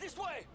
This way!